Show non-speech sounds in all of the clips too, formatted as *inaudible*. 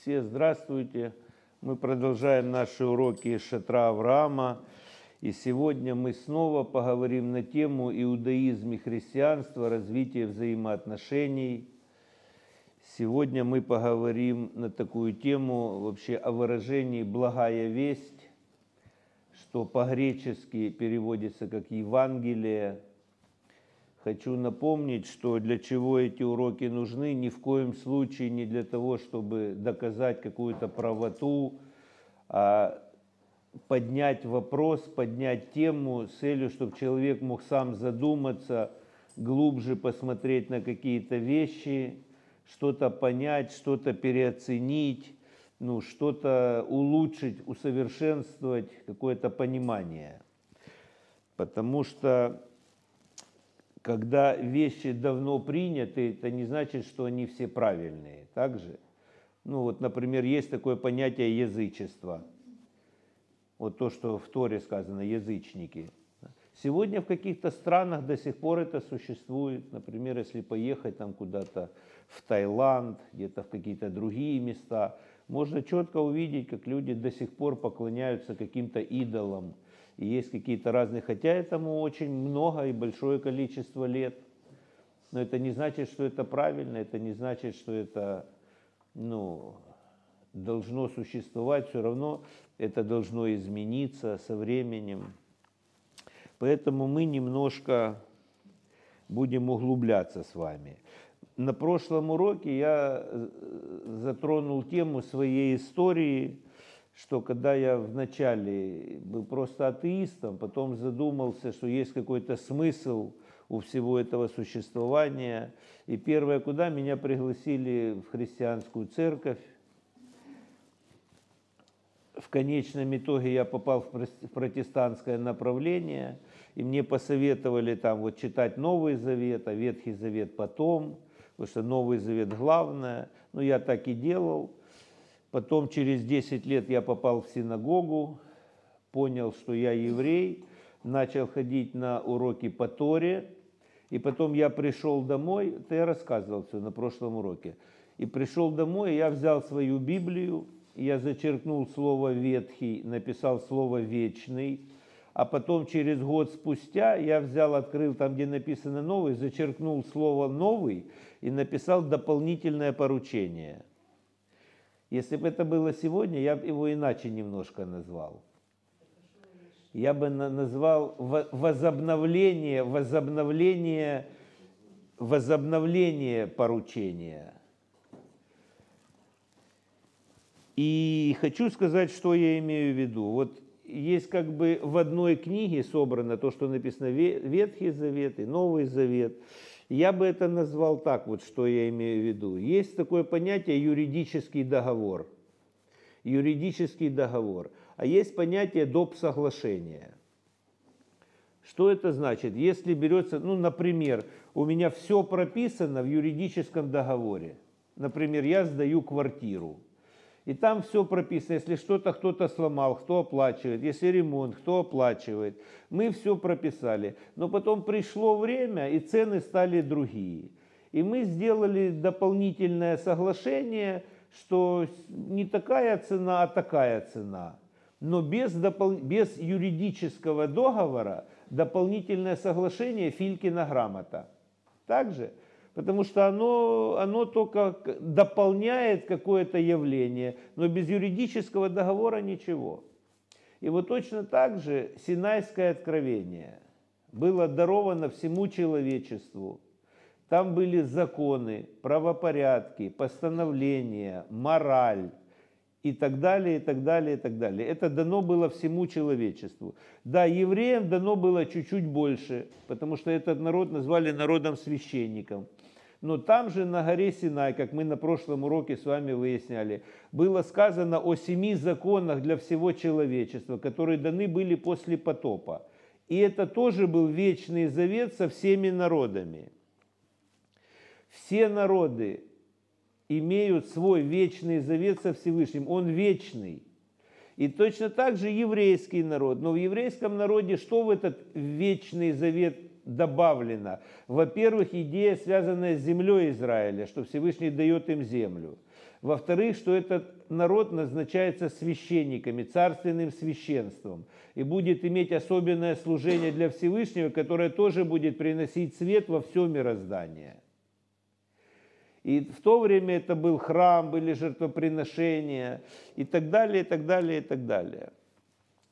Все здравствуйте. Мы продолжаем наши уроки Шатра Авраама. И сегодня мы снова поговорим на тему иудаизм и христианство, развитие взаимоотношений. Сегодня мы поговорим на такую тему вообще о выражении «благая весть», что по-гречески переводится как «Евангелие», Хочу напомнить, что для чего эти уроки нужны, ни в коем случае не для того, чтобы доказать какую-то правоту, а поднять вопрос, поднять тему с целью, чтобы человек мог сам задуматься, глубже посмотреть на какие-то вещи, что-то понять, что-то переоценить, ну, что-то улучшить, усовершенствовать, какое-то понимание. Потому что когда вещи давно приняты, это не значит, что они все правильные. Также, ну вот, например, есть такое понятие язычества. Вот то, что в Торе сказано, язычники. Сегодня в каких-то странах до сих пор это существует. Например, если поехать там куда-то в Таиланд, где-то в какие-то другие места, можно четко увидеть, как люди до сих пор поклоняются каким-то идолам – есть какие-то разные, хотя этому очень много и большое количество лет. Но это не значит, что это правильно, это не значит, что это ну, должно существовать, все равно это должно измениться со временем. Поэтому мы немножко будем углубляться с вами. На прошлом уроке я затронул тему своей истории, что когда я вначале был просто атеистом, потом задумался, что есть какой-то смысл у всего этого существования. И первое, куда меня пригласили в христианскую церковь. В конечном итоге я попал в протестантское направление, и мне посоветовали там вот читать Новый Завет, а Ветхий Завет потом, потому что Новый Завет главное. Ну, я так и делал. Потом через 10 лет я попал в синагогу, понял, что я еврей, начал ходить на уроки по Торе, и потом я пришел домой, это я рассказывал все на прошлом уроке, и пришел домой, я взял свою Библию, я зачеркнул слово «ветхий», написал слово «вечный», а потом через год спустя я взял, открыл там, где написано «новый», зачеркнул слово «новый» и написал дополнительное поручение – если бы это было сегодня, я бы его иначе немножко назвал. Я бы назвал возобновление, возобновление, возобновление поручения. И хочу сказать, что я имею в виду. Вот есть как бы в одной книге собрано то, что написано Ветхий Завет и Новый Завет. Я бы это назвал так, вот что я имею в виду. Есть такое понятие юридический договор. Юридический договор. А есть понятие доп. соглашения. Что это значит? Если берется, ну, например, у меня все прописано в юридическом договоре. Например, я сдаю квартиру. И там все прописано, если что-то кто-то сломал, кто оплачивает, если ремонт, кто оплачивает. Мы все прописали. Но потом пришло время, и цены стали другие. И мы сделали дополнительное соглашение, что не такая цена, а такая цена. Но без, допол... без юридического договора дополнительное соглашение Филькина грамота. Также потому что оно, оно только дополняет какое-то явление, но без юридического договора ничего. И вот точно так же Синайское откровение было даровано всему человечеству. Там были законы, правопорядки, постановления, мораль, и так далее, и так далее, и так далее. Это дано было всему человечеству. Да, евреям дано было чуть-чуть больше, потому что этот народ назвали народом священником. Но там же на горе Синай, как мы на прошлом уроке с вами выясняли, было сказано о семи законах для всего человечества, которые даны были после потопа. И это тоже был вечный завет со всеми народами. Все народы имеют свой вечный завет со Всевышним. Он вечный. И точно так же еврейский народ. Но в еврейском народе что в этот вечный завет добавлено? Во-первых, идея, связанная с землей Израиля, что Всевышний дает им землю. Во-вторых, что этот народ назначается священниками, царственным священством и будет иметь особенное служение для Всевышнего, которое тоже будет приносить свет во все мироздание. И в то время это был храм, были жертвоприношения и так далее, и так далее, и так далее.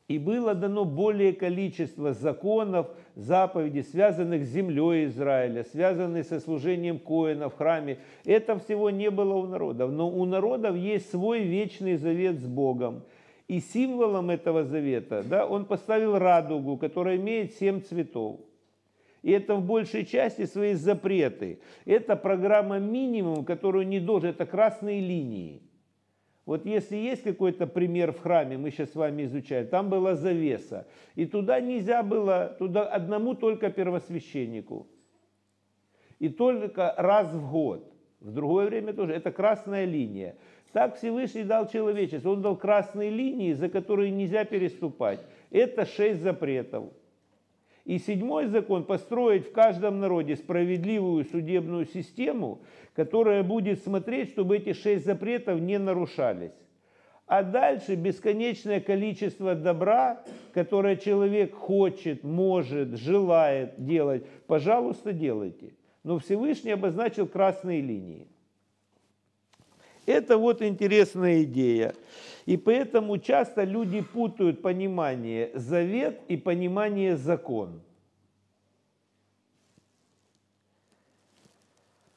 И было дано более количество законов, заповедей, связанных с землей Израиля, связанных со служением коина в храме. Это всего не было у народов. Но у народов есть свой вечный завет с Богом. И символом этого завета да, он поставил радугу, которая имеет семь цветов. И это в большей части свои запреты. Это программа минимум, которую не должен, это красные линии. Вот если есть какой-то пример в храме, мы сейчас с вами изучаем, там была завеса, и туда нельзя было, туда одному только первосвященнику. И только раз в год. В другое время тоже. Это красная линия. Так Всевышний дал человечеству. Он дал красные линии, за которые нельзя переступать. Это шесть запретов. И седьмой закон – построить в каждом народе справедливую судебную систему, которая будет смотреть, чтобы эти шесть запретов не нарушались. А дальше бесконечное количество добра, которое человек хочет, может, желает делать, пожалуйста, делайте. Но Всевышний обозначил красные линии. Это вот интересная идея. И поэтому часто люди путают понимание завет и понимание закон.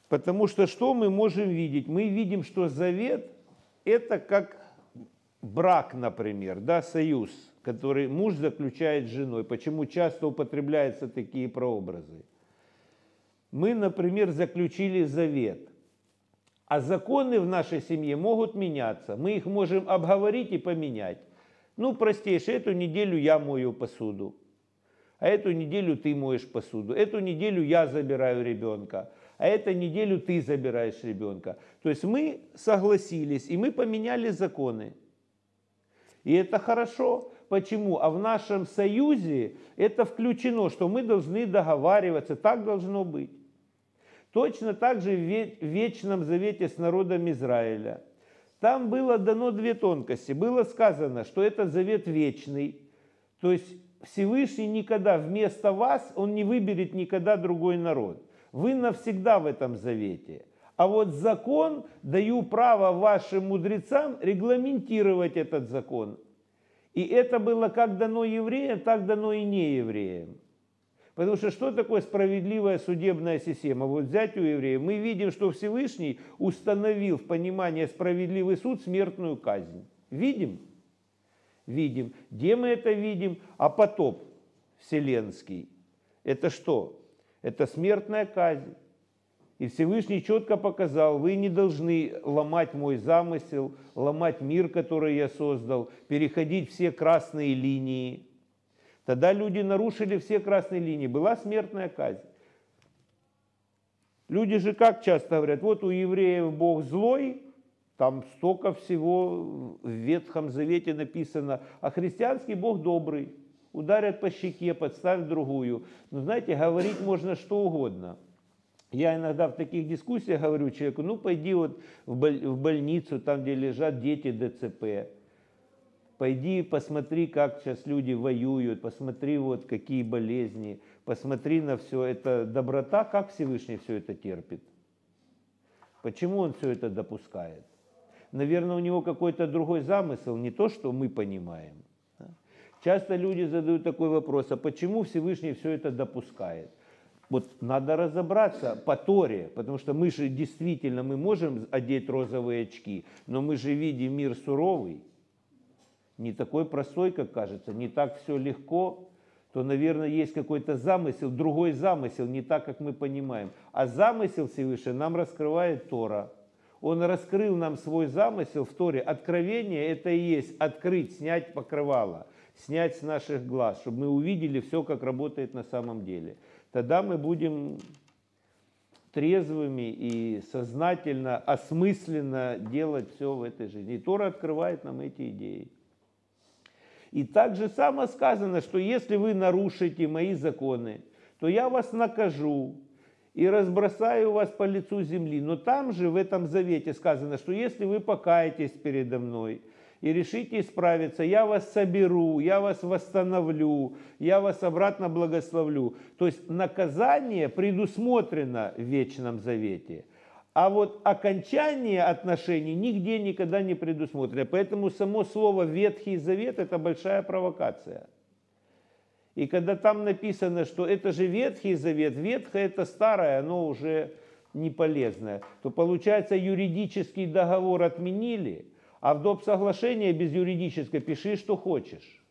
Потому что что мы можем видеть? Мы видим, что завет – это как брак, например, да, союз, который муж заключает с женой. Почему часто употребляются такие прообразы? Мы, например, заключили завет, а законы в нашей семье могут меняться. Мы их можем обговорить и поменять. Ну, простейшее, эту неделю я мою посуду, а эту неделю ты моешь посуду, эту неделю я забираю ребенка, а эту неделю ты забираешь ребенка. То есть мы согласились, и мы поменяли законы. И это хорошо. Почему? А в нашем союзе это включено, что мы должны договариваться, так должно быть. Точно так же в Вечном Завете с народом Израиля. Там было дано две тонкости. Было сказано, что этот завет вечный. То есть Всевышний никогда вместо вас, он не выберет никогда другой народ. Вы навсегда в этом завете. А вот закон, даю право вашим мудрецам регламентировать этот закон. И это было как дано евреям, так дано и неевреям. Потому что что такое справедливая судебная система? Вот взять у евреев, мы видим, что Всевышний установил в понимании справедливый суд смертную казнь. Видим? Видим. Где мы это видим? А потоп вселенский. Это что? это смертная казнь. И Всевышний четко показал, вы не должны ломать мой замысел, ломать мир, который я создал, переходить все красные линии. Тогда люди нарушили все красные линии, была смертная казнь. Люди же как часто говорят, вот у евреев Бог злой, там столько всего в Ветхом Завете написано, а христианский Бог добрый ударят по щеке, подставь другую. Но знаете, говорить можно что угодно. Я иногда в таких дискуссиях говорю человеку, ну пойди вот в, больницу, там где лежат дети ДЦП. Пойди посмотри, как сейчас люди воюют, посмотри вот какие болезни, посмотри на все это. Доброта, как Всевышний все это терпит? Почему он все это допускает? Наверное, у него какой-то другой замысел, не то, что мы понимаем. Часто люди задают такой вопрос, а почему Всевышний все это допускает? Вот надо разобраться по Торе, потому что мы же действительно, мы можем одеть розовые очки, но мы же видим мир суровый, не такой простой, как кажется, не так все легко, то, наверное, есть какой-то замысел, другой замысел, не так, как мы понимаем. А замысел Всевышний нам раскрывает Тора. Он раскрыл нам свой замысел в Торе. Откровение – это и есть открыть, снять покрывало снять с наших глаз, чтобы мы увидели все, как работает на самом деле. Тогда мы будем трезвыми и сознательно, осмысленно делать все в этой жизни. И Тора открывает нам эти идеи. И также само сказано, что если вы нарушите мои законы, то я вас накажу. и разбросаю вас по лицу земли. Но там же в этом завете сказано, что если вы покаетесь передо мной и решите исправиться, я вас соберу, я вас восстановлю, я вас обратно благословлю. То есть наказание предусмотрено в вечном завете. А вот окончание отношений нигде никогда не предусмотрено. Поэтому само слово Ветхий Завет – это большая провокация. И когда там написано, что это же Ветхий Завет, Ветхое это старое, оно уже не полезное, то получается юридический договор отменили, а в доп. соглашение без юридической пиши, что хочешь.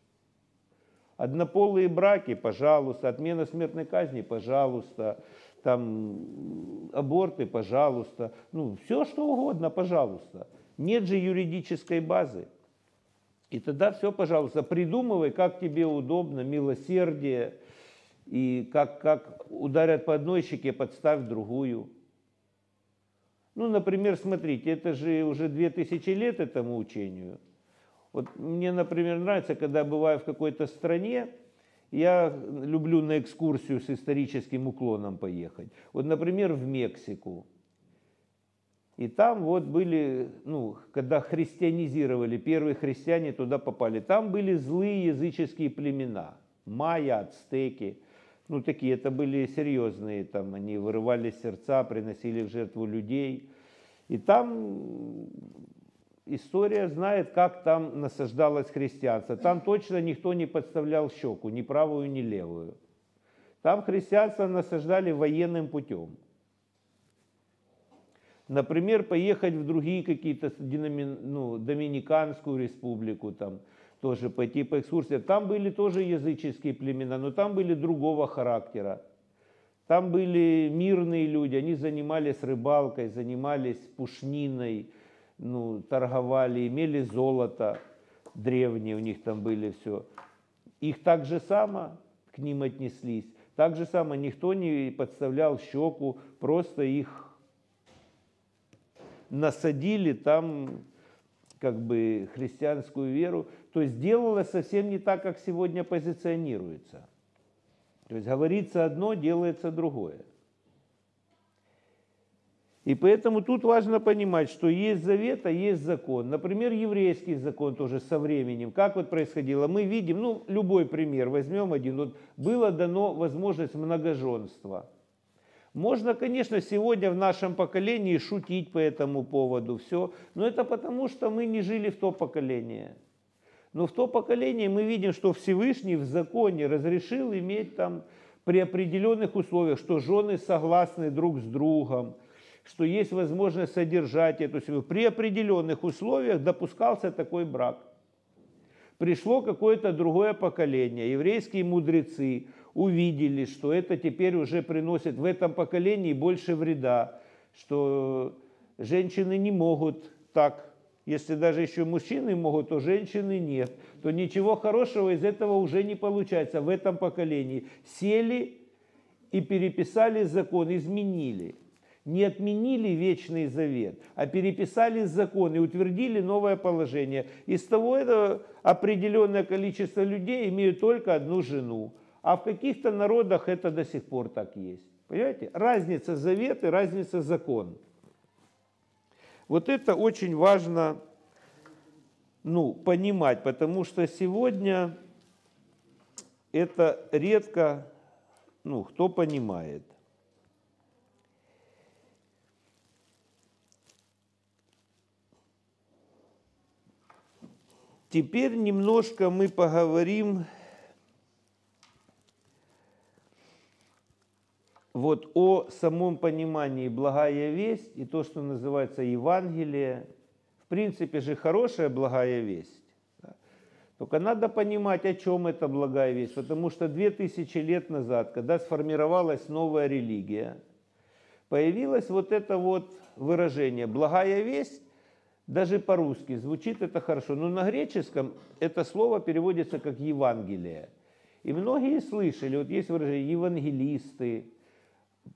Однополые браки, пожалуйста, отмена смертной казни, пожалуйста, там аборты, пожалуйста, ну все что угодно, пожалуйста. Нет же юридической базы. И тогда все, пожалуйста, придумывай, как тебе удобно, милосердие, и как, как ударят по одной щеке, подставь другую. Ну, например, смотрите, это же уже две тысячи лет этому учению. Вот мне, например, нравится, когда бываю в какой-то стране, я люблю на экскурсию с историческим уклоном поехать. Вот, например, в Мексику. И там вот были, ну, когда христианизировали, первые христиане туда попали, там были злые языческие племена, майя, ацтеки, ну, такие, это были серьезные, там, они вырывали сердца, приносили в жертву людей. И там история знает, как там насаждалось христианство. Там точно никто не подставлял щеку, ни правую, ни левую. Там христианство насаждали военным путем. Например, поехать в другие какие-то, ну, Доминиканскую республику, там, тоже пойти по экскурсии. Там были тоже языческие племена, но там были другого характера. Там были мирные люди, они занимались рыбалкой, занимались пушниной, ну, торговали, имели золото древнее, у них там были все. Их так же само к ним отнеслись. Так же само никто не подставлял щеку, просто их насадили там как бы христианскую веру. То есть делалось совсем не так, как сегодня позиционируется. То есть говорится одно, делается другое. И поэтому тут важно понимать, что есть завет, а есть закон. Например, еврейский закон тоже со временем. Как вот происходило? Мы видим, ну, любой пример, возьмем один. Вот было дано возможность многоженства – можно, конечно, сегодня в нашем поколении шутить по этому поводу, все, но это потому, что мы не жили в то поколение. Но в то поколение мы видим, что Всевышний в законе разрешил иметь там при определенных условиях, что жены согласны друг с другом, что есть возможность содержать эту семью. При определенных условиях допускался такой брак. Пришло какое-то другое поколение, еврейские мудрецы – увидели, что это теперь уже приносит в этом поколении больше вреда, что женщины не могут так, если даже еще мужчины могут, то женщины нет, то ничего хорошего из этого уже не получается в этом поколении. Сели и переписали закон, изменили. Не отменили вечный завет, а переписали закон и утвердили новое положение. Из того это определенное количество людей имеют только одну жену. А в каких-то народах это до сих пор так есть. Понимаете? Разница завет и разница закон. Вот это очень важно ну, понимать, потому что сегодня это редко, ну, кто понимает. Теперь немножко мы поговорим вот о самом понимании. Благая весть и то, что называется Евангелие, в принципе же хорошая благая весть. Только надо понимать, о чем это благая весть, потому что две тысячи лет назад, когда сформировалась новая религия, появилось вот это вот выражение «благая весть», даже по-русски звучит это хорошо, но на греческом это слово переводится как «Евангелие». И многие слышали, вот есть выражение «евангелисты»,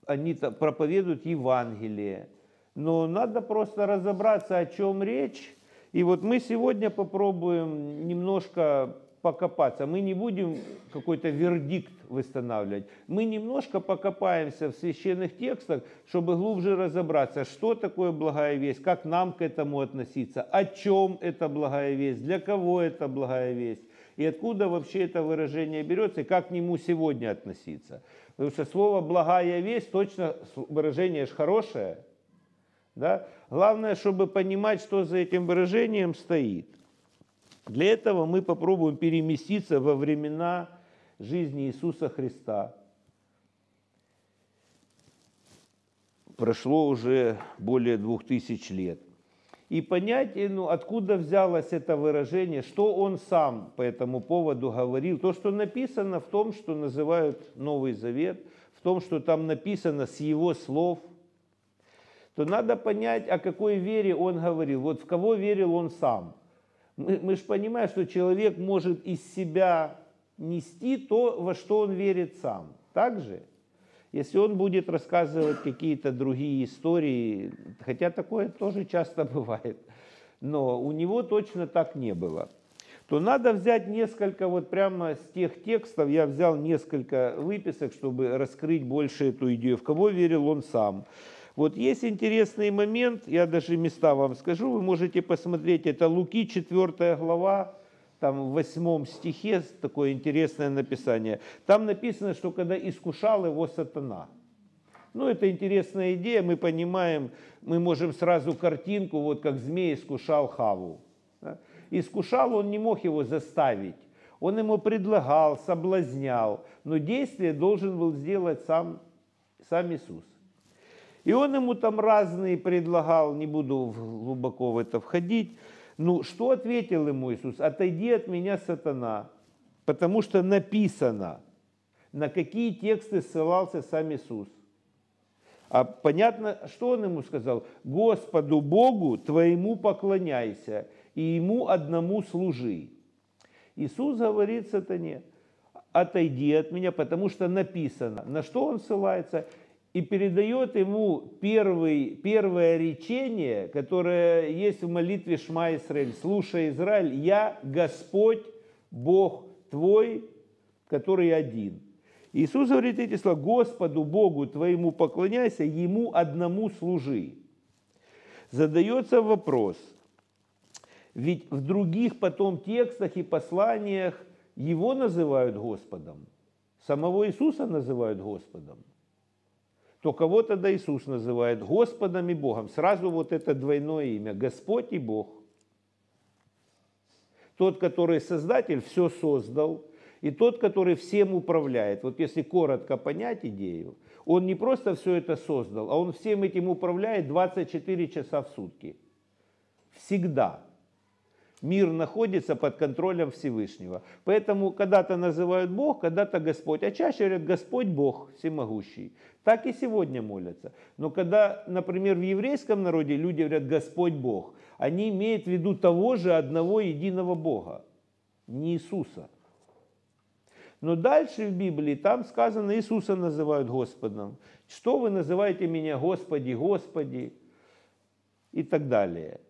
они проповедуют Евангелие. Но надо просто разобраться, о чем речь. И вот мы сегодня попробуем немножко покопаться. Мы не будем какой-то вердикт восстанавливать. Мы немножко покопаемся в священных текстах, чтобы глубже разобраться, что такое благая весть, как нам к этому относиться, о чем это благая весть, для кого это благая весть, и откуда вообще это выражение берется, и как к нему сегодня относиться. Потому что слово «благая весть» точно выражение же хорошее. Да? Главное, чтобы понимать, что за этим выражением стоит. Для этого мы попробуем переместиться во времена жизни Иисуса Христа. Прошло уже более двух тысяч лет. И понять, ну, откуда взялось это выражение, что он сам по этому поводу говорил. То, что написано в том, что называют Новый Завет, в том, что там написано с его слов, то надо понять, о какой вере он говорил. Вот в кого верил он сам – мы, мы же понимаем, что человек может из себя нести то, во что он верит сам. Так же? Если он будет рассказывать какие-то другие истории, хотя такое тоже часто *laughs* бывает, но у него точно так не было, то надо взять несколько, вот прямо с тех текстов, я взял несколько выписок, чтобы раскрыть больше эту идею, в кого верил он сам. Вот есть интересный момент, я даже места вам скажу, вы можете посмотреть, это Луки 4 глава, там в восьмом стихе такое интересное написание. Там написано, что когда искушал его сатана. Ну, это интересная идея, мы понимаем, мы можем сразу картинку, вот как змей искушал Хаву. Искушал, он не мог его заставить. Он ему предлагал, соблазнял, но действие должен был сделать сам, сам Иисус. И он ему там разные предлагал, не буду глубоко в это входить. Ну, что ответил ему Иисус? Отойди от меня, сатана, потому что написано, на какие тексты ссылался сам Иисус. А понятно, что он ему сказал? Господу Богу твоему поклоняйся и ему одному служи. Иисус говорит сатане, отойди от меня, потому что написано. На что он ссылается? И передает ему первый, первое речение, которое есть в молитве Шма Исраиль. «Слушай, Израиль, я Господь, Бог твой, который один». Иисус говорит эти слова, «Господу Богу твоему поклоняйся, Ему одному служи». Задается вопрос, ведь в других потом текстах и посланиях Его называют Господом, самого Иисуса называют Господом – то кого тогда Иисус называет Господом и Богом. Сразу вот это двойное имя – Господь и Бог. Тот, который Создатель, все создал, и тот, который всем управляет. Вот если коротко понять идею, он не просто все это создал, а он всем этим управляет 24 часа в сутки. Всегда мир находится под контролем Всевышнего. Поэтому когда-то называют Бог, когда-то Господь, а чаще говорят Господь Бог всемогущий. Так и сегодня молятся. Но когда, например, в еврейском народе люди говорят Господь Бог, они имеют в виду того же одного единого Бога, не Иисуса. Но дальше в Библии там сказано, Иисуса называют Господом. Что вы называете меня Господи, Господи? И так далее.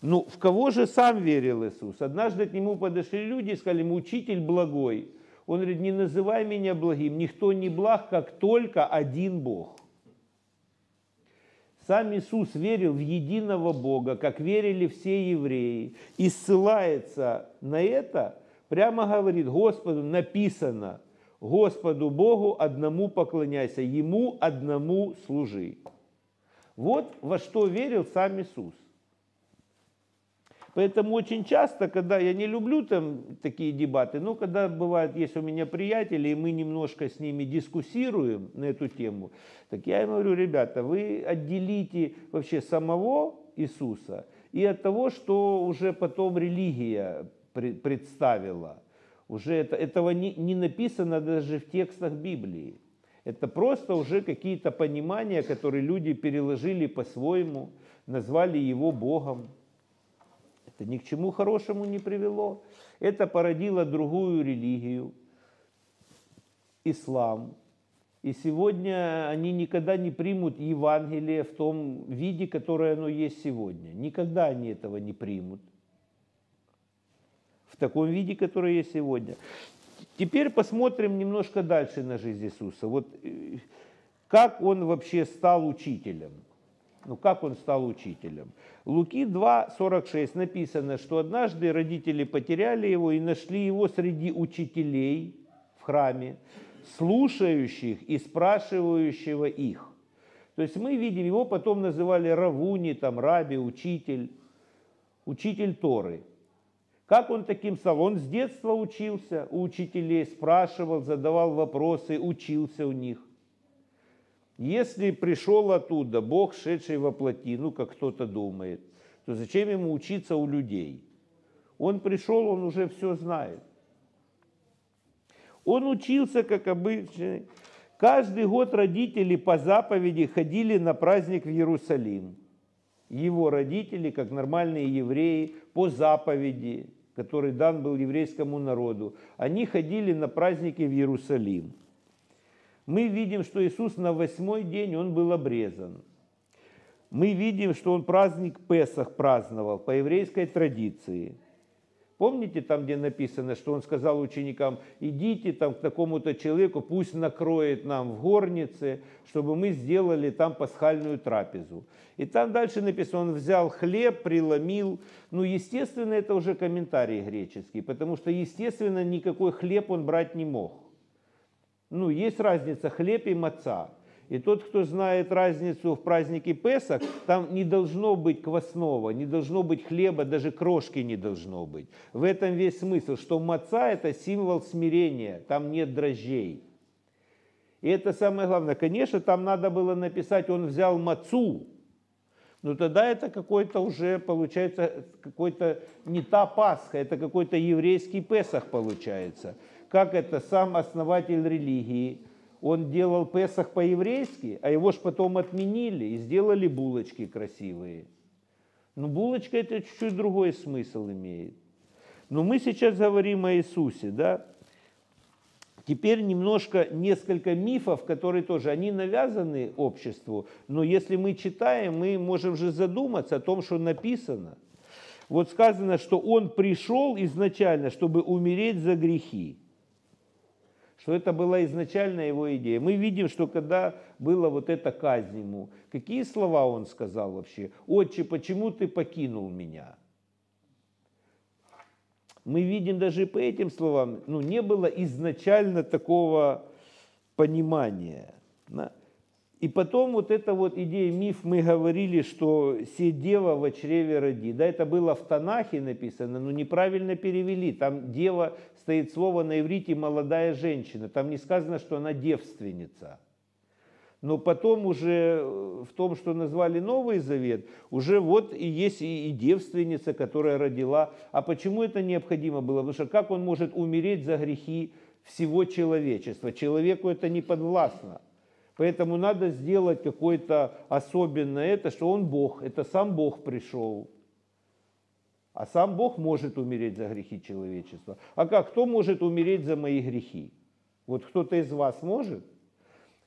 Ну, в кого же сам верил Иисус? Однажды к нему подошли люди и сказали ему, учитель благой. Он говорит, не называй меня благим, никто не благ, как только один Бог. Сам Иисус верил в единого Бога, как верили все евреи. И ссылается на это, прямо говорит, Господу написано, Господу Богу одному поклоняйся, Ему одному служи. Вот во что верил сам Иисус. Поэтому очень часто, когда я не люблю там такие дебаты, но когда бывает, есть у меня приятели, и мы немножко с ними дискуссируем на эту тему, так я им говорю, ребята, вы отделите вообще самого Иисуса и от того, что уже потом религия представила. Уже это, этого не, не написано даже в текстах Библии. Это просто уже какие-то понимания, которые люди переложили по-своему, назвали его Богом. Это ни к чему хорошему не привело. Это породило другую религию, ислам. И сегодня они никогда не примут Евангелие в том виде, которое оно есть сегодня. Никогда они этого не примут. в таком виде, который есть сегодня. Теперь посмотрим немножко дальше на жизнь Иисуса. Вот э, как он вообще стал учителем? Ну, как он стал учителем? Луки 2.46 написано, что однажды родители потеряли его и нашли его среди учителей в храме, слушающих и спрашивающего их. То есть мы видим, его потом называли Равуни, там, Раби, учитель, учитель Торы. Как он таким стал? Он с детства учился у учителей, спрашивал, задавал вопросы, учился у них. Если пришел оттуда Бог, шедший во плоти, ну, как кто-то думает, то зачем ему учиться у людей? Он пришел, он уже все знает. Он учился, как обычный. Каждый год родители по заповеди ходили на праздник в Иерусалим. Его родители, как нормальные евреи, по заповеди, который дан был еврейскому народу, они ходили на праздники в Иерусалим мы видим, что Иисус на восьмой день, он был обрезан. Мы видим, что он праздник Песах праздновал по еврейской традиции. Помните там, где написано, что он сказал ученикам, идите там к такому-то человеку, пусть накроет нам в горнице, чтобы мы сделали там пасхальную трапезу. И там дальше написано, он взял хлеб, преломил. Ну, естественно, это уже комментарий греческий, потому что, естественно, никакой хлеб он брать не мог. Ну, есть разница хлеб и маца. И тот, кто знает разницу в празднике Песах, там не должно быть квасного, не должно быть хлеба, даже крошки не должно быть. В этом весь смысл, что маца – это символ смирения, там нет дрожжей. И это самое главное. Конечно, там надо было написать, он взял мацу, но тогда это какой-то уже, получается, какой-то не та Пасха, это какой-то еврейский Песах получается – как это сам основатель религии, он делал Песах по-еврейски, а его ж потом отменили и сделали булочки красивые. Но булочка это чуть-чуть другой смысл имеет. Но мы сейчас говорим о Иисусе, да? Теперь немножко, несколько мифов, которые тоже, они навязаны обществу, но если мы читаем, мы можем же задуматься о том, что написано. Вот сказано, что он пришел изначально, чтобы умереть за грехи что это была изначально его идея. Мы видим, что когда было вот это казнь ему, какие слова он сказал вообще? «Отче, почему ты покинул меня?» Мы видим даже по этим словам, ну, не было изначально такого понимания. И потом вот эта вот идея, миф, мы говорили, что «се дева в чреве роди». Да, это было в Танахе написано, но неправильно перевели. Там дева стоит слово на иврите «молодая женщина». Там не сказано, что она девственница. Но потом уже в том, что назвали Новый Завет, уже вот и есть и, и девственница, которая родила. А почему это необходимо было? Потому что как он может умереть за грехи всего человечества? Человеку это не подвластно. Поэтому надо сделать какое-то особенное это, что он Бог, это сам Бог пришел. А сам Бог может умереть за грехи человечества. А как? Кто может умереть за мои грехи? Вот кто-то из вас может?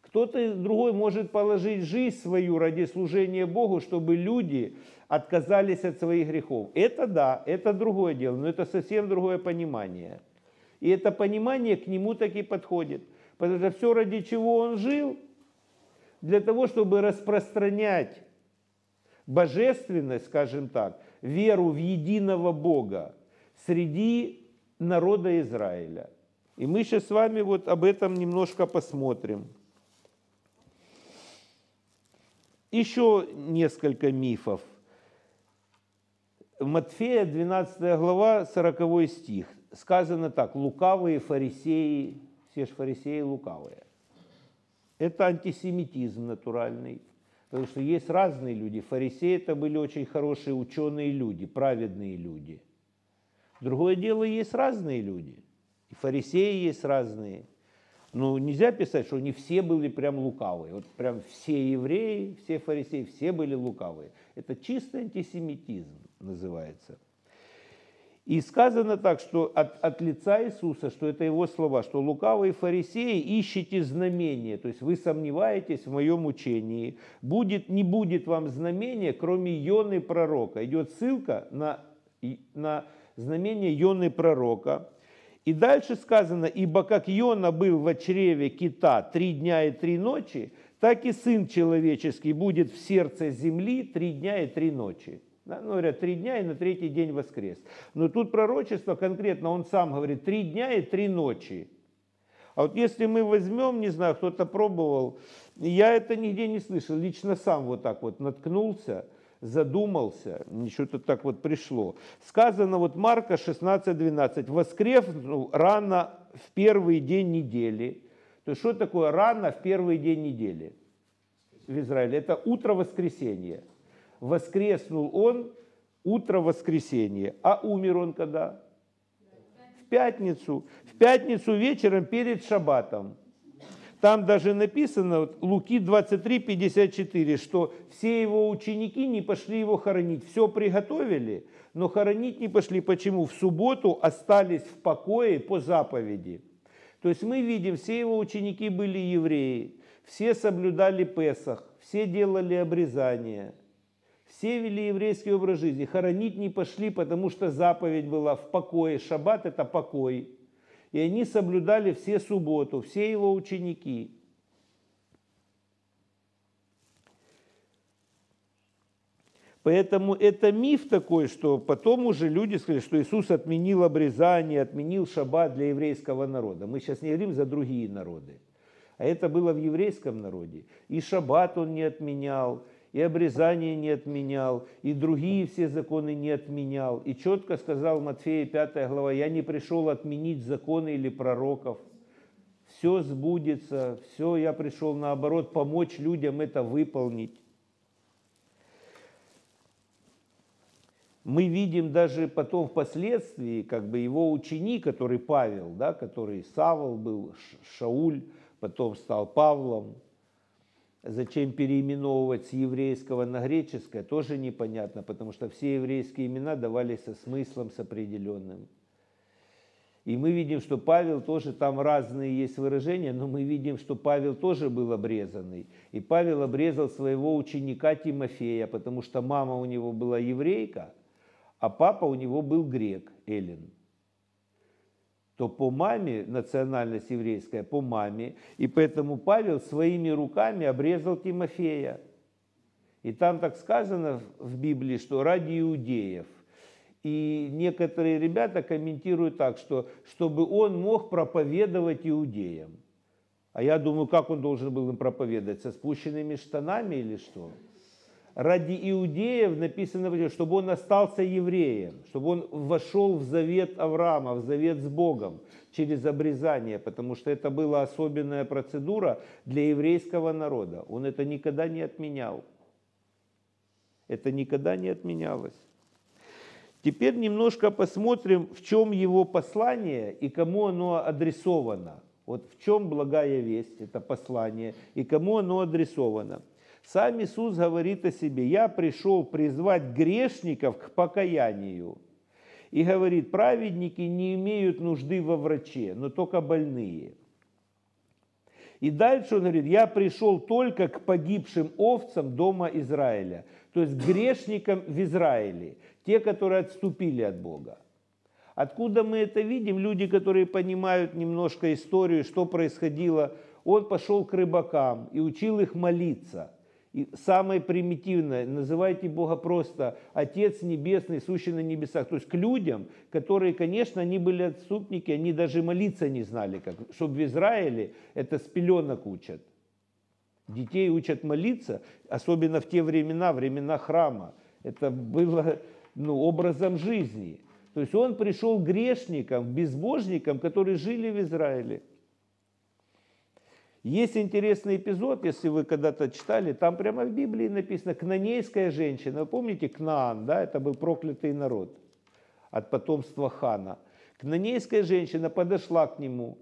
Кто-то другой может положить жизнь свою ради служения Богу, чтобы люди отказались от своих грехов. Это да, это другое дело, но это совсем другое понимание. И это понимание к нему так и подходит. Потому что все, ради чего он жил, для того, чтобы распространять божественность, скажем так, веру в единого Бога среди народа Израиля. И мы сейчас с вами вот об этом немножко посмотрим. Еще несколько мифов. Матфея, 12 глава, 40 стих. Сказано так, лукавые фарисеи, все же фарисеи лукавые. Это антисемитизм натуральный. Потому что есть разные люди. Фарисеи это были очень хорошие ученые люди, праведные люди. Другое дело, есть разные люди. И фарисеи есть разные. Но нельзя писать, что они все были прям лукавые. Вот прям все евреи, все фарисеи, все были лукавые. Это чистый антисемитизм называется. И сказано так, что от, от лица Иисуса, что это его слова, что лукавые фарисеи ищите знамения, то есть вы сомневаетесь в моем учении, будет, не будет вам знамения, кроме Йоны пророка. Идет ссылка на на знамение Йоны пророка. И дальше сказано, ибо как Йона был в чреве кита три дня и три ночи, так и Сын Человеческий будет в сердце земли три дня и три ночи. Да? Ну, говорят, три дня и на третий день воскрес. Но тут пророчество конкретно, он сам говорит, три дня и три ночи. А вот если мы возьмем, не знаю, кто-то пробовал, я это нигде не слышал, лично сам вот так вот наткнулся, задумался, что-то так вот пришло. Сказано вот Марка 16:12, воскреснул рано в первый день недели. То есть что такое рано в первый день недели в Израиле? Это утро воскресенья. Воскреснул он утро воскресенья. А умер он когда? В пятницу. В пятницу вечером перед шаббатом. Там даже написано, вот, Луки 23, 54, что все его ученики не пошли его хоронить. Все приготовили, но хоронить не пошли. Почему? В субботу остались в покое по заповеди. То есть мы видим, все его ученики были евреи, все соблюдали Песах, все делали обрезание, все вели еврейский образ жизни. Хоронить не пошли, потому что заповедь была в покое. Шаббат – это покой. И они соблюдали все субботу, все его ученики. Поэтому это миф такой, что потом уже люди сказали, что Иисус отменил обрезание, отменил шаббат для еврейского народа. Мы сейчас не говорим за другие народы. А это было в еврейском народе. И шаббат он не отменял, и обрезание не отменял, и другие все законы не отменял. И четко сказал Матфея 5 глава, я не пришел отменить законы или пророков. Все сбудется, все, я пришел наоборот помочь людям это выполнить. Мы видим даже потом впоследствии, как бы его ученик, который Павел, да, который Савол был, Шауль, потом стал Павлом, Зачем переименовывать с еврейского на греческое, тоже непонятно, потому что все еврейские имена давались со смыслом, с определенным. И мы видим, что Павел тоже, там разные есть выражения, но мы видим, что Павел тоже был обрезанный. И Павел обрезал своего ученика Тимофея, потому что мама у него была еврейка, а папа у него был грек, Эллин то по маме, национальность еврейская, по маме, и поэтому Павел своими руками обрезал Тимофея. И там так сказано в Библии, что ради иудеев. И некоторые ребята комментируют так, что чтобы он мог проповедовать иудеям. А я думаю, как он должен был им проповедовать? Со спущенными штанами или что? Ради иудеев написано, чтобы он остался евреем, чтобы он вошел в завет Авраама, в завет с Богом через обрезание, потому что это была особенная процедура для еврейского народа. Он это никогда не отменял. Это никогда не отменялось. Теперь немножко посмотрим, в чем его послание и кому оно адресовано. Вот в чем благая весть, это послание, и кому оно адресовано. Сам Иисус говорит о себе, я пришел призвать грешников к покаянию. И говорит, праведники не имеют нужды во враче, но только больные. И дальше он говорит, я пришел только к погибшим овцам дома Израиля, то есть грешникам в Израиле, те, которые отступили от Бога. Откуда мы это видим? Люди, которые понимают немножко историю, что происходило. Он пошел к рыбакам и учил их молиться – и самое примитивное, называйте Бога просто Отец Небесный, сущий на небесах. То есть к людям, которые, конечно, они были отступники, они даже молиться не знали, как, чтобы в Израиле это с пеленок учат. Детей учат молиться, особенно в те времена, времена храма. Это было ну, образом жизни. То есть он пришел грешникам, безбожникам, которые жили в Израиле. Есть интересный эпизод, если вы когда-то читали, там прямо в Библии написано «Кнанейская женщина». Вы помните Кнаан, да, это был проклятый народ от потомства хана. Кнанейская женщина подошла к нему,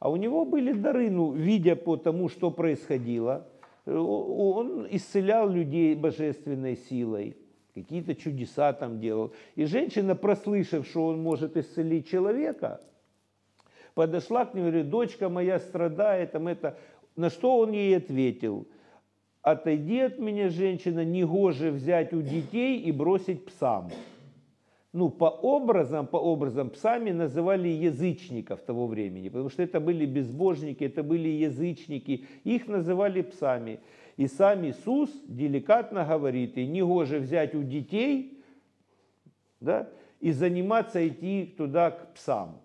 а у него были дары, ну, видя по тому, что происходило, он исцелял людей божественной силой, какие-то чудеса там делал. И женщина, прослышав, что он может исцелить человека – подошла к нему и говорит, дочка моя страдает, там это. На что он ей ответил, отойди от меня, женщина, негоже взять у детей и бросить псам. ну, по образам, по образам псами называли язычников того времени, потому что это были безбожники, это были язычники, их называли псами. И сам Иисус деликатно говорит, и не гоже взять у детей, да, и заниматься идти туда к псам.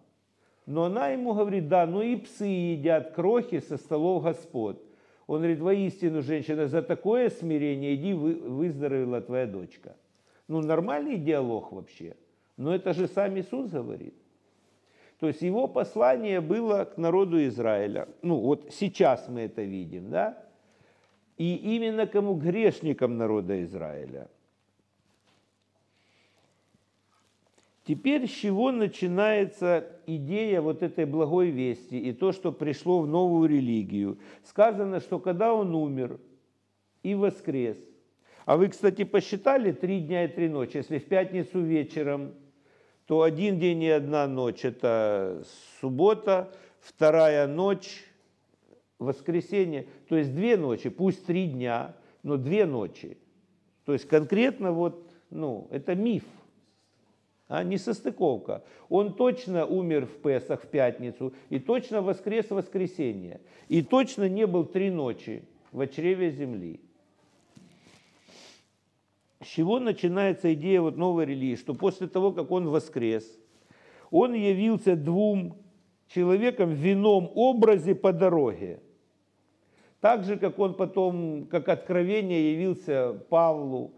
Но она ему говорит, да, ну и псы едят крохи со столов господ. Он говорит, воистину, женщина, за такое смирение иди, выздоровела твоя дочка. Ну, нормальный диалог вообще. Но это же сам Иисус говорит. То есть его послание было к народу Израиля. Ну, вот сейчас мы это видим, да? И именно кому грешникам народа Израиля. Теперь с чего начинается идея вот этой благой вести и то, что пришло в новую религию? Сказано, что когда он умер и воскрес, а вы, кстати, посчитали три дня и три ночи. Если в пятницу вечером, то один день и одна ночь – это суббота, вторая ночь – воскресенье. То есть две ночи, пусть три дня, но две ночи. То есть конкретно вот, ну, это миф, а не состыковка. Он точно умер в Песах в пятницу и точно воскрес в воскресенье. И точно не был три ночи в чреве земли. С чего начинается идея вот новой религии? Что после того, как он воскрес, он явился двум человекам в вином образе по дороге. Так же, как он потом, как откровение явился Павлу.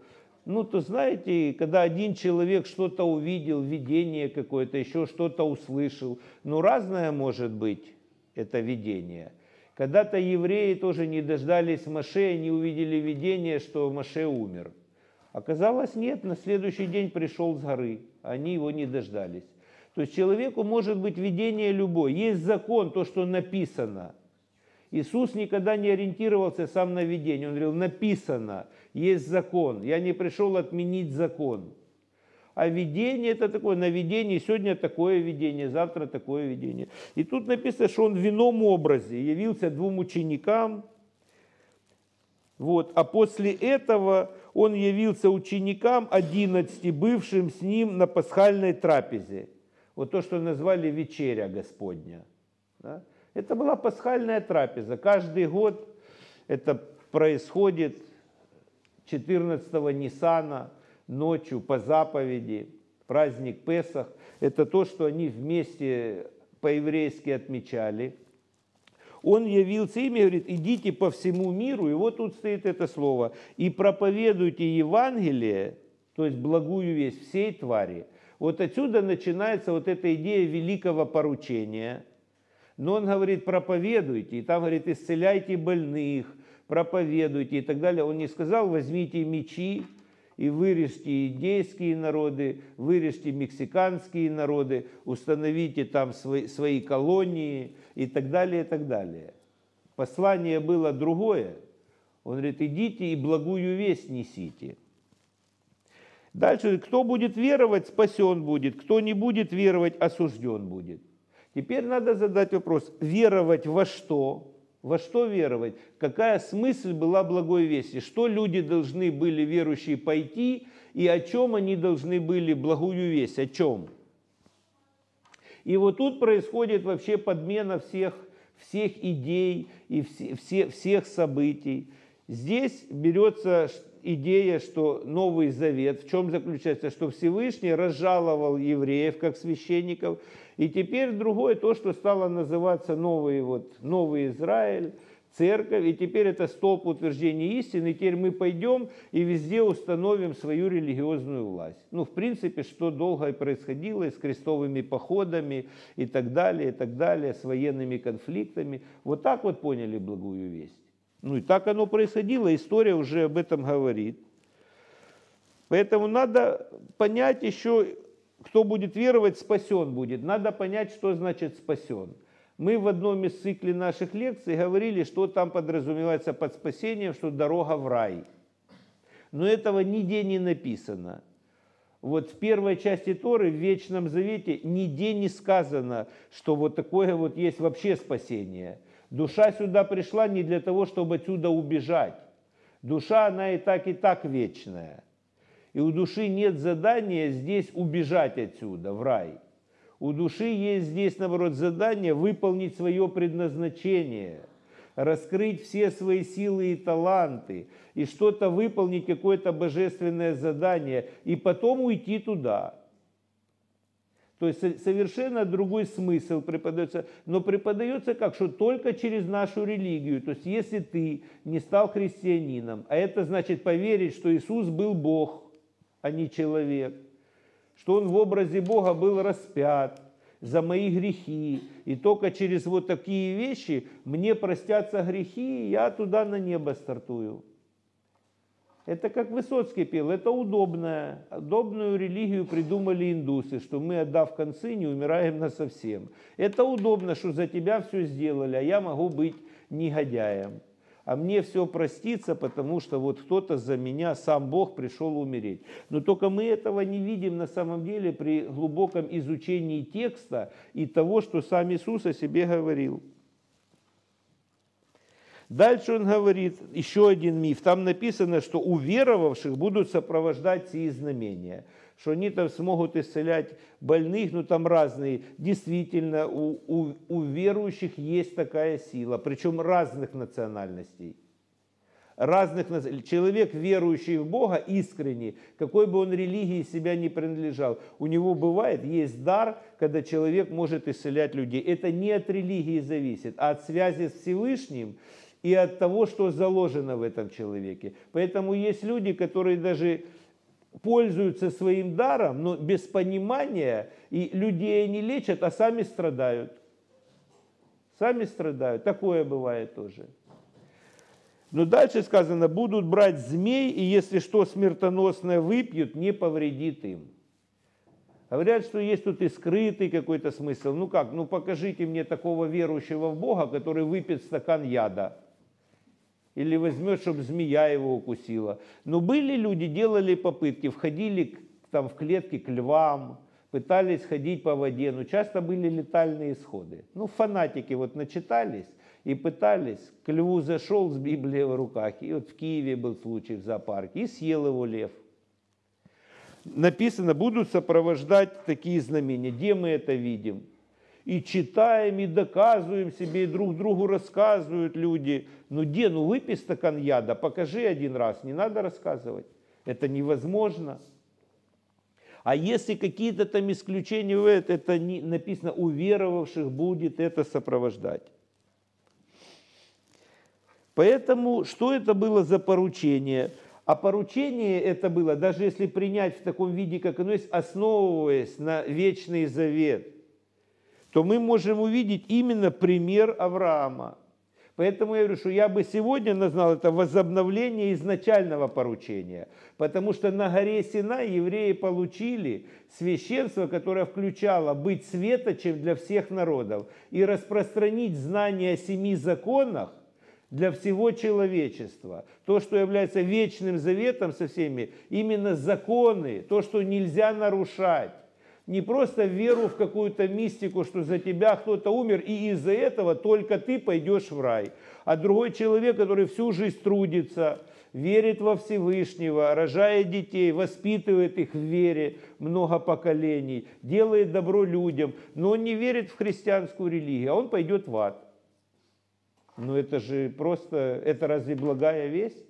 Ну, то знаете, когда один человек что-то увидел, видение какое-то, еще что-то услышал, ну, разное может быть это видение. Когда-то евреи тоже не дождались Маше, они увидели видение, что Маше умер – Оказалось, нет, на следующий день пришел с горы, они его не дождались. То есть человеку может быть видение любое. Есть закон, то, что написано. Иисус никогда не ориентировался сам на видение. Он говорил, написано, есть закон. Я не пришел отменить закон. А видение это такое, на видении сегодня такое видение, завтра такое видение. И тут написано, что он в вином образе явился двум ученикам. Вот. А после этого он явился ученикам, одиннадцати, бывшим с ним на пасхальной трапезе. Вот то, что назвали вечеря Господня. Да? Это была пасхальная трапеза. Каждый год это происходит 14 Нисана, ночью по заповеди, праздник Песах. Это то, что они вместе по-еврейски отмечали – он явился им и говорит, идите по всему миру, и вот тут стоит это слово, и проповедуйте Евангелие, то есть благую весть всей твари. Вот отсюда начинается вот эта идея великого поручения. Но он говорит, проповедуйте, и там говорит, исцеляйте больных, проповедуйте и так далее. Он не сказал, возьмите мечи, и вырежьте индейские народы, вырежьте мексиканские народы, установите там свои, свои колонии и так далее, и так далее. Послание было другое. Он говорит, идите и благую весть несите. Дальше, кто будет веровать, спасен будет, кто не будет веровать, осужден будет. Теперь надо задать вопрос, веровать во что? Во что веровать? Какая смысл была благой вести? Что люди должны были, верующие, пойти, и о чем они должны были благую весть? О чем? И вот тут происходит вообще подмена всех, всех идей и все, все, всех событий. Здесь берется идея, что Новый Завет, в чем заключается, что Всевышний разжаловал евреев как священников, и теперь другое, то, что стало называться новый, вот, новый Израиль, церковь, и теперь это столб утверждения истины, и теперь мы пойдем и везде установим свою религиозную власть. Ну, в принципе, что долго и происходило и с крестовыми походами и так далее, и так далее, с военными конфликтами. Вот так вот поняли благую весть. Ну и так оно происходило, история уже об этом говорит. Поэтому надо понять еще, кто будет веровать, спасен будет. Надо понять, что значит спасен. Мы в одном из цикле наших лекций говорили, что там подразумевается под спасением, что дорога в рай. Но этого нигде не написано. Вот в первой части Торы, в Вечном Завете, нигде не сказано, что вот такое вот есть вообще спасение – Душа сюда пришла не для того, чтобы отсюда убежать. Душа, она и так, и так вечная. И у души нет задания здесь убежать отсюда, в рай. У души есть здесь, наоборот, задание выполнить свое предназначение, раскрыть все свои силы и таланты, и что-то выполнить, какое-то божественное задание, и потом уйти туда. То есть совершенно другой смысл преподается, но преподается как, что только через нашу религию. То есть если ты не стал христианином, а это значит поверить, что Иисус был Бог, а не человек – что он в образе Бога был распят за мои грехи. И только через вот такие вещи мне простятся грехи, и я туда на небо стартую. Это как Высоцкий пел, это удобное. Удобную религию придумали индусы, что мы, отдав концы, не умираем на совсем. Это удобно, что за тебя все сделали, а я могу быть негодяем а мне все простится, потому что вот кто-то за меня, сам Бог пришел умереть. Но только мы этого не видим на самом деле при глубоком изучении текста и того, что сам Иисус о себе говорил. Дальше он говорит, еще один миф, там написано, что у веровавших будут сопровождать сии знамения – что они там смогут исцелять больных, ну там разные. Действительно, у, у, у верующих есть такая сила, причем разных национальностей. Разных, человек, верующий в Бога, искренне, какой бы он религии себя не принадлежал, у него бывает, есть дар, когда человек может исцелять людей. Это не от религии зависит, а от связи с Всевышним и от того, что заложено в этом человеке. Поэтому есть люди, которые даже пользуются своим даром, но без понимания, и людей они лечат, а сами страдают. Сами страдают. Такое бывает тоже. Но дальше сказано, будут брать змей, и если что смертоносное выпьют, не повредит им. Говорят, что есть тут и скрытый какой-то смысл. Ну как, ну покажите мне такого верующего в Бога, который выпьет стакан яда или возьмет, чтобы змея его укусила. Но были люди, делали попытки, входили там в клетки к львам, пытались ходить по воде, но часто были летальные исходы. Ну, фанатики вот начитались и пытались, к льву зашел с Библией в руках, и вот в Киеве был случай в зоопарке, и съел его лев. Написано, будут сопровождать такие знамения. Где мы это видим? И читаем, и доказываем себе, и друг другу рассказывают люди. Ну где, ну выпей стакан яда, покажи один раз, не надо рассказывать. Это невозможно. А если какие-то там исключения, это, не, написано, у веровавших будет это сопровождать. Поэтому, что это было за поручение? А поручение это было, даже если принять в таком виде, как оно есть, основываясь на вечный завет – то мы можем увидеть именно пример Авраама. Поэтому я говорю, что я бы сегодня назвал это возобновление изначального поручения. Потому что на горе Сина евреи получили священство, которое включало быть светочем для всех народов и распространить знания о семи законах для всего человечества. То, что является вечным заветом со всеми, именно законы, то, что нельзя нарушать не просто веру в какую-то мистику, что за тебя кто-то умер, и из-за этого только ты пойдешь в рай. А другой человек, который всю жизнь трудится, верит во Всевышнего, рожает детей, воспитывает их в вере много поколений, делает добро людям, но он не верит в христианскую религию, а он пойдет в ад. Ну это же просто, это разве благая весть?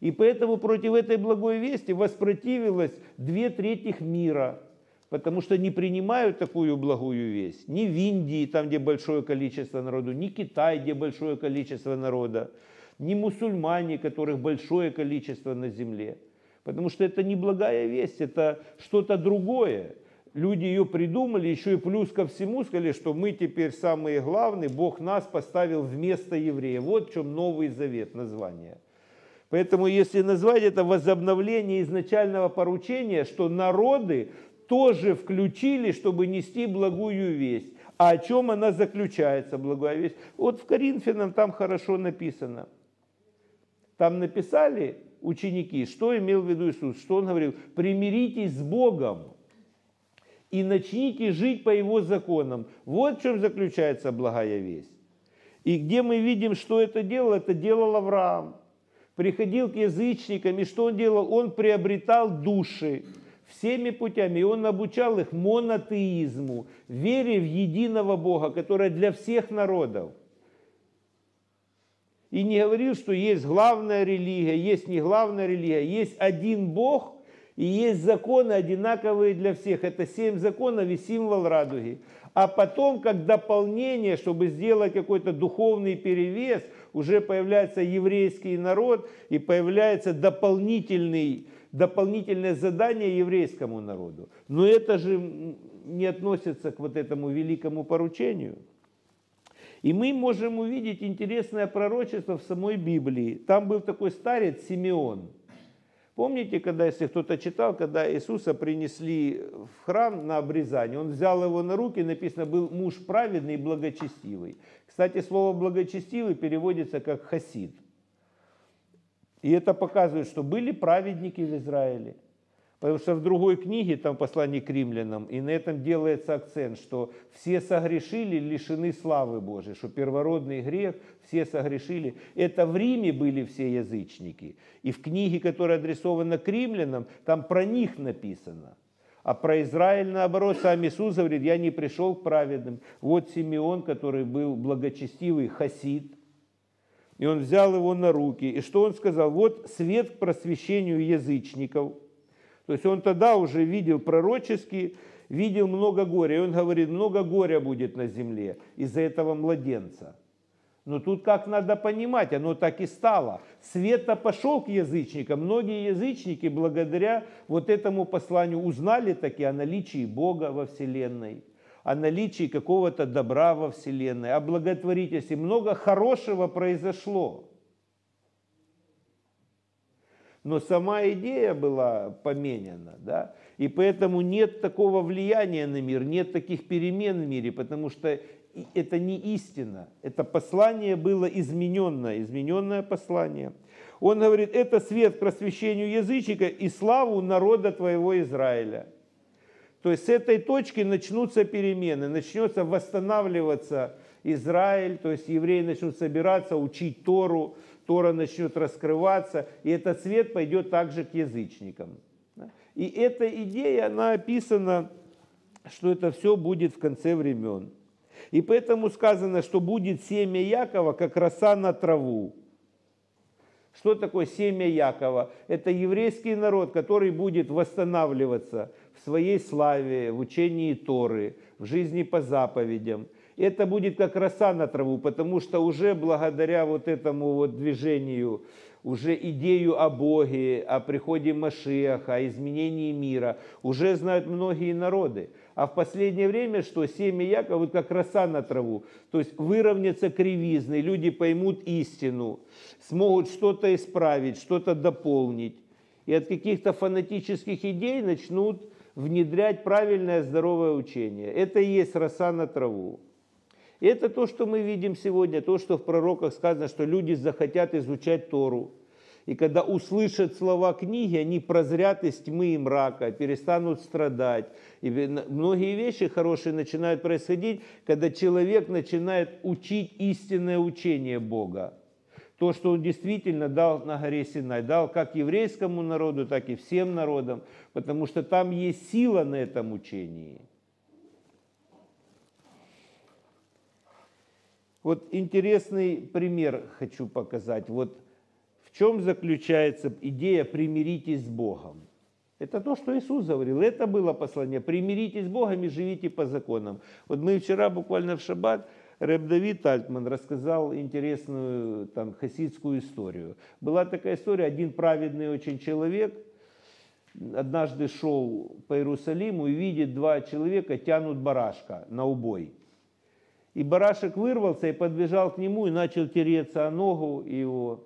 И поэтому против этой благой вести воспротивилось две трети мира – потому что не принимают такую благую весть. Ни в Индии, там, где большое количество народу, ни Китай, где большое количество народа, ни мусульмане, которых большое количество на земле. Потому что это не благая весть, это что-то другое. Люди ее придумали, еще и плюс ко всему сказали, что мы теперь самые главные, Бог нас поставил вместо евреев. Вот в чем Новый Завет название. Поэтому если назвать это возобновление изначального поручения, что народы тоже включили, чтобы нести благую весть. А о чем она заключается, благая весть? Вот в Коринфянам там хорошо написано. Там написали ученики, что имел в виду Иисус, что он говорил, примиритесь с Богом и начните жить по Его законам. Вот в чем заключается благая весть. И где мы видим, что это делал, это делал Авраам. приходил к язычникам, и что он делал? Он приобретал души всеми путями, и он обучал их монотеизму, вере в единого Бога, которая для всех народов. И не говорил, что есть главная религия, есть не главная религия, есть один Бог, и есть законы одинаковые для всех. Это семь законов и символ радуги. А потом, как дополнение, чтобы сделать какой-то духовный перевес, уже появляется еврейский народ и появляется дополнительный, дополнительное задание еврейскому народу. Но это же не относится к вот этому великому поручению. И мы можем увидеть интересное пророчество в самой Библии. Там был такой старец Симеон. Помните, когда, если кто-то читал, когда Иисуса принесли в храм на обрезание, он взял его на руки, написано, был муж праведный и благочестивый. Кстати, слово благочестивый переводится как хасид. И это показывает, что были праведники в Израиле. Потому что в другой книге, там послание к римлянам, и на этом делается акцент, что все согрешили, лишены славы Божией, что первородный грех, все согрешили. Это в Риме были все язычники. И в книге, которая адресована к римлянам, там про них написано. А про Израиль, наоборот, сам Иисус говорит, я не пришел к праведным. Вот Симеон, который был благочестивый хасид, и он взял его на руки. И что он сказал? Вот свет к просвещению язычников – то есть он тогда уже видел пророчески, видел много горя. И он говорит, много горя будет на земле из-за этого младенца. Но тут как надо понимать, оно так и стало. Свет-то пошел к язычникам. Многие язычники благодаря вот этому посланию узнали таки о наличии Бога во Вселенной, о наличии какого-то добра во Вселенной, о благотворительности. Много хорошего произошло но сама идея была поменена, да, и поэтому нет такого влияния на мир, нет таких перемен в мире, потому что это не истина, это послание было измененное, измененное послание. Он говорит, это свет к просвещению язычника и славу народа твоего Израиля. То есть с этой точки начнутся перемены, начнется восстанавливаться Израиль, то есть евреи начнут собираться, учить Тору, Тора начнет раскрываться, и этот свет пойдет также к язычникам. И эта идея, она описана, что это все будет в конце времен. И поэтому сказано, что будет семя Якова, как роса на траву. Что такое семя Якова? Это еврейский народ, который будет восстанавливаться в своей славе, в учении Торы, в жизни по заповедям – это будет как роса на траву, потому что уже благодаря вот этому вот движению, уже идею о Боге, о приходе Машеха, о изменении мира, уже знают многие народы. А в последнее время, что семя Якова вот как роса на траву, то есть выровнятся кривизны, люди поймут истину, смогут что-то исправить, что-то дополнить. И от каких-то фанатических идей начнут внедрять правильное здоровое учение. Это и есть роса на траву. И это то, что мы видим сегодня, то, что в пророках сказано, что люди захотят изучать Тору. И когда услышат слова книги, они прозрят из тьмы и мрака, перестанут страдать. И многие вещи хорошие начинают происходить, когда человек начинает учить истинное учение Бога. То, что он действительно дал на горе Синай, дал как еврейскому народу, так и всем народам, потому что там есть сила на этом учении – Вот интересный пример хочу показать. Вот чем заключается идея «примиритесь с Богом». Это то, что Иисус говорил. Это было послание. Примиритесь с Богом и живите по законам. Вот мы вчера буквально в шаббат Рэб Давид Альтман рассказал интересную там, хасидскую историю. Была такая история, один праведный очень человек однажды шел по Иерусалиму и видит два человека тянут барашка на убой. И барашек вырвался и подбежал к нему и начал тереться о ногу его,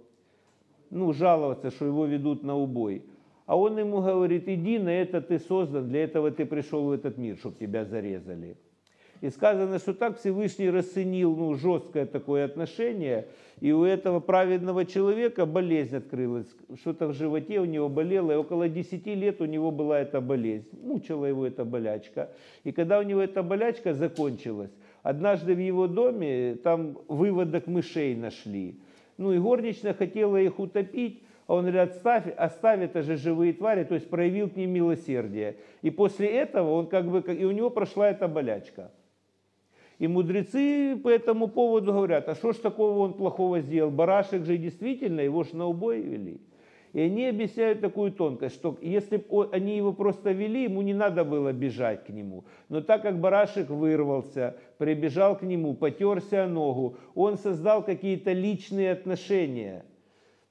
ну, жаловаться, что его ведут на убой. А он ему говорит, иди, на это ты создан, для этого ты пришел в этот мир, чтобы тебя зарезали. И сказано, что так Всевышний расценил ну, жесткое такое отношение, и у этого праведного человека болезнь открылась, что-то в животе у него болело, и около 10 лет у него была эта болезнь, мучила его эта болячка. И когда у него эта болячка закончилась, Однажды в его доме там выводок мышей нашли. Ну и горничная хотела их утопить, А он говорит, оставь, оставь, это же живые твари, то есть проявил к ним милосердие. И после этого он как бы, и у него прошла эта болячка. И мудрецы по этому поводу говорят, а что ж такого он плохого сделал? Барашек же действительно, его же на убой вели. И они объясняют такую тонкость, что если бы они его просто вели, ему не надо было бежать к нему. Но так как барашек вырвался, прибежал к нему, потерся ногу, он создал какие-то личные отношения –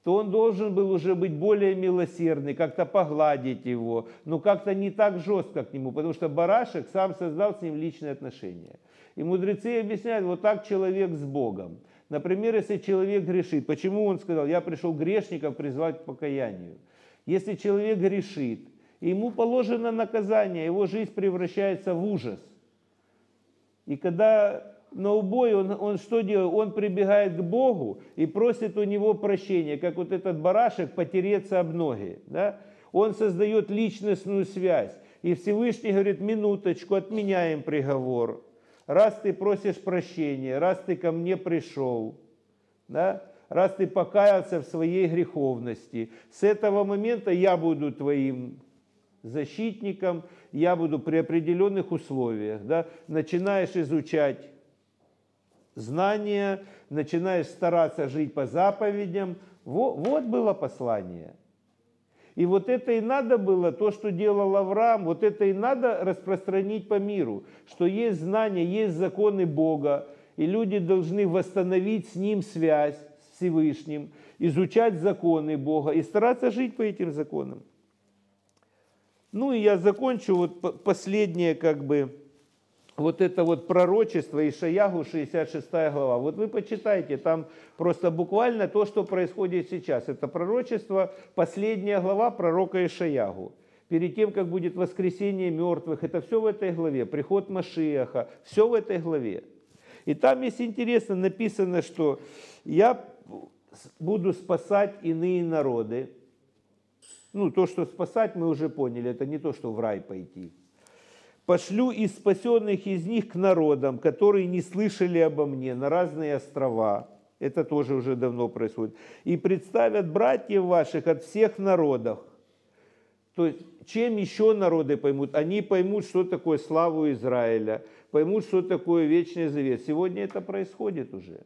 то он должен был уже быть более милосердный, как-то погладить его, но как-то не так жестко к нему, потому что барашек сам создал с ним личные отношения. И мудрецы объясняют, вот так человек с Богом. Например, если человек грешит, почему он сказал, я пришел грешников призвать к покаянию? Если человек грешит, ему положено наказание, его жизнь превращается в ужас. И когда на убой он, он что делает? Он прибегает к Богу и просит у него прощения, как вот этот барашек потереться об ноги. Да? Он создает личностную связь. И Всевышний говорит, минуточку, отменяем приговор раз ты просишь прощения, раз ты ко мне пришел, да, раз ты покаялся в своей греховности, с этого момента я буду твоим защитником, я буду при определенных условиях. Да, начинаешь изучать знания, начинаешь стараться жить по заповедям. Вот, вот было послание – и вот это и надо было, то, что делал Авраам, вот это и надо распространить по миру, что есть знания, есть законы Бога, и люди должны восстановить с Ним связь, с Всевышним, изучать законы Бога и стараться жить по этим законам. Ну и я закончу вот последнее как бы вот это вот пророчество Ишаягу, 66 глава. Вот вы почитайте, там просто буквально то, что происходит сейчас. Это пророчество, последняя глава пророка Ишаягу. Перед тем, как будет воскресение мертвых, это все в этой главе, приход Машиаха, все в этой главе. И там есть интересно написано, что я буду спасать иные народы. Ну, то, что спасать, мы уже поняли, это не то, что в рай пойти пошлю из спасенных из них к народам, которые не слышали обо мне, на разные острова. Это тоже уже давно происходит. И представят братьев ваших от всех народов. То есть, чем еще народы поймут? Они поймут, что такое славу Израиля, поймут, что такое вечный завет. Сегодня это происходит уже.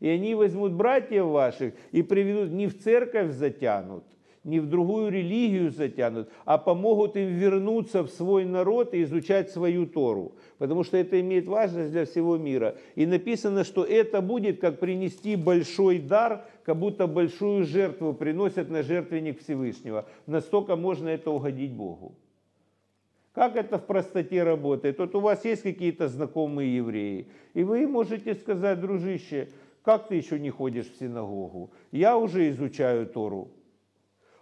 И они возьмут братьев ваших и приведут, не в церковь затянут, не в другую религию затянут, а помогут им вернуться в свой народ и изучать свою Тору. Потому что это имеет важность для всего мира. И написано, что это будет как принести большой дар, как будто большую жертву приносят на жертвенник Всевышнего. Настолько можно это угодить Богу. Как это в простоте работает? Вот у вас есть какие-то знакомые евреи, и вы можете сказать, дружище, как ты еще не ходишь в синагогу? Я уже изучаю Тору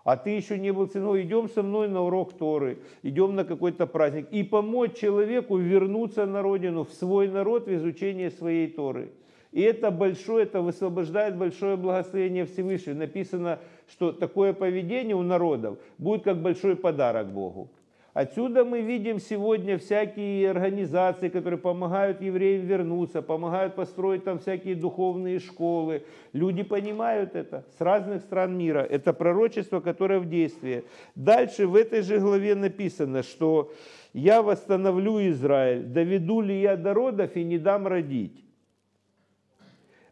а ты еще не был ценой, идем со мной на урок Торы, идем на какой-то праздник, и помочь человеку вернуться на родину, в свой народ, в изучение своей Торы. И это большое, это высвобождает большое благословение Всевышнего. Написано, что такое поведение у народов будет как большой подарок Богу. Отсюда мы видим сегодня всякие организации, которые помогают евреям вернуться, помогают построить там всякие духовные школы. Люди понимают это с разных стран мира. Это пророчество, которое в действии. Дальше в этой же главе написано, что «Я восстановлю Израиль, доведу ли я до родов и не дам родить».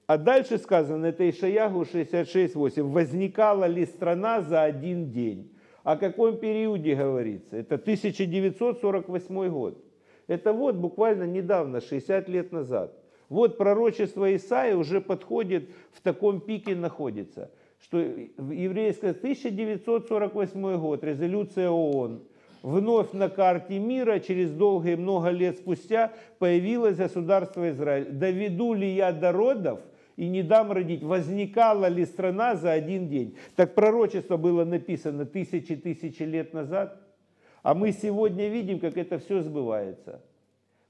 А дальше сказано, это Ишаягу 66.8, «Возникала ли страна за один день?» О каком периоде говорится? Это 1948 год. Это вот буквально недавно, 60 лет назад. Вот пророчество Исаия уже подходит, в таком пике находится. Что еврейское 1948 год, резолюция ООН, вновь на карте мира через долгие много лет спустя появилось государство Израиль. Доведу ли я до родов – и не дам родить. Возникала ли страна за один день? Так пророчество было написано тысячи-тысячи лет назад, а мы сегодня видим, как это все сбывается.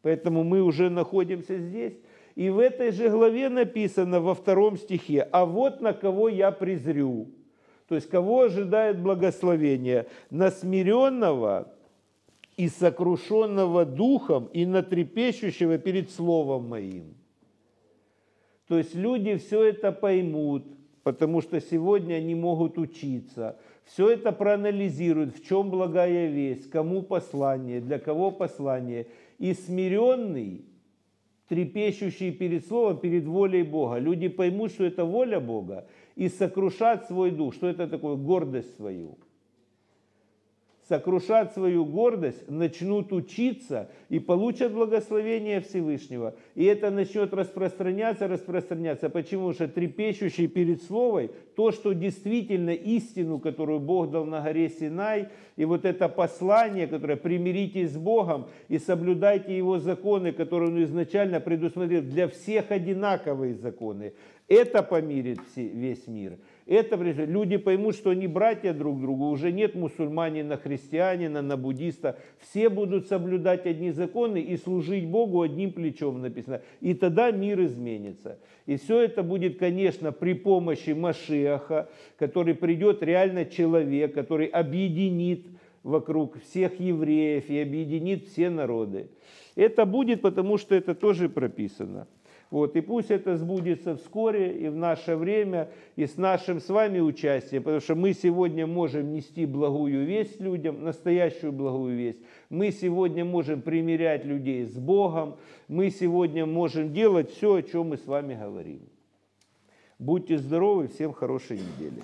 Поэтому мы уже находимся здесь. И в этой же главе написано во втором стихе, а вот на кого я презрю. То есть кого ожидает благословение? На смиренного и сокрушенного духом и на трепещущего перед словом моим. То есть люди все это поймут, потому что сегодня они могут учиться. Все это проанализируют, в чем благая весть, кому послание, для кого послание. И смиренный, трепещущий перед Словом, перед волей Бога. Люди поймут, что это воля Бога, и сокрушат свой дух. Что это такое? Гордость свою сокрушат свою гордость, начнут учиться и получат благословение Всевышнего. И это начнет распространяться, распространяться. Почему? Что трепещущий перед Словой, то, что действительно истину, которую Бог дал на горе Синай, и вот это послание, которое «примиритесь с Богом и соблюдайте Его законы», которые Он изначально предусмотрел для всех одинаковые законы, это помирит весь мир. Это люди поймут, что они братья друг другу, уже нет мусульманина, христианина, на буддиста. Все будут соблюдать одни законы и служить Богу одним плечом написано. И тогда мир изменится. И все это будет, конечно, при помощи Машиаха, который придет реально человек, который объединит вокруг всех евреев и объединит все народы. Это будет, потому что это тоже прописано. Вот, и пусть это сбудется вскоре и в наше время, и с нашим с вами участием, потому что мы сегодня можем нести благую весть людям, настоящую благую весть. Мы сегодня можем примирять людей с Богом, мы сегодня можем делать все, о чем мы с вами говорим. Будьте здоровы, всем хорошей недели.